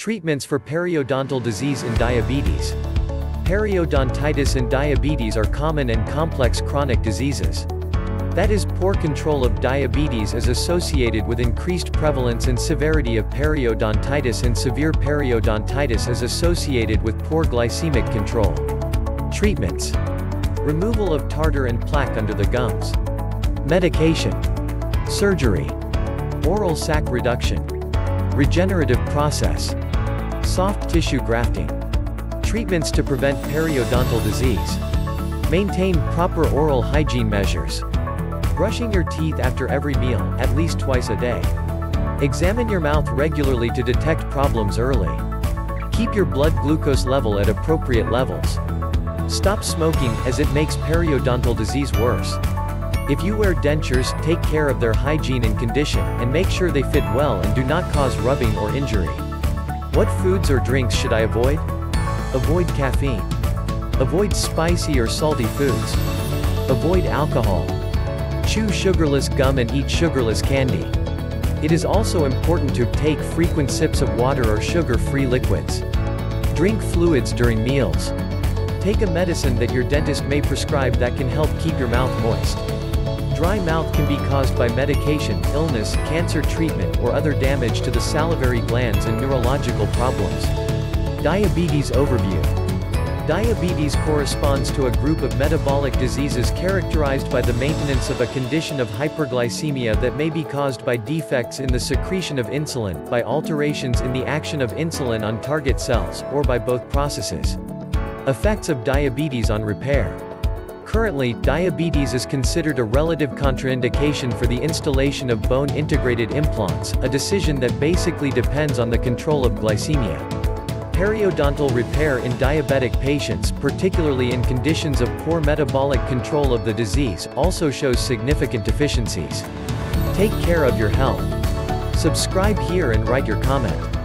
Treatments for periodontal disease and diabetes. Periodontitis and diabetes are common and complex chronic diseases. That is, poor control of diabetes is associated with increased prevalence and severity of periodontitis and severe periodontitis is associated with poor glycemic control. Treatments. Removal of tartar and plaque under the gums. Medication. Surgery. Oral sac reduction. Regenerative process. Soft tissue grafting. Treatments to prevent periodontal disease. Maintain proper oral hygiene measures. Brushing your teeth after every meal, at least twice a day. Examine your mouth regularly to detect problems early. Keep your blood glucose level at appropriate levels. Stop smoking, as it makes periodontal disease worse. If you wear dentures, take care of their hygiene and condition, and make sure they fit well and do not cause rubbing or injury. What foods or drinks should I avoid? Avoid caffeine. Avoid spicy or salty foods. Avoid alcohol. Chew sugarless gum and eat sugarless candy. It is also important to take frequent sips of water or sugar-free liquids. Drink fluids during meals. Take a medicine that your dentist may prescribe that can help keep your mouth moist. Dry mouth can be caused by medication, illness, cancer treatment or other damage to the salivary glands and neurological problems. Diabetes Overview Diabetes corresponds to a group of metabolic diseases characterized by the maintenance of a condition of hyperglycemia that may be caused by defects in the secretion of insulin, by alterations in the action of insulin on target cells, or by both processes. Effects of diabetes on repair. Currently, diabetes is considered a relative contraindication for the installation of bone-integrated implants, a decision that basically depends on the control of glycemia. Periodontal repair in diabetic patients, particularly in conditions of poor metabolic control of the disease, also shows significant deficiencies. Take care of your health. Subscribe here and write your comment.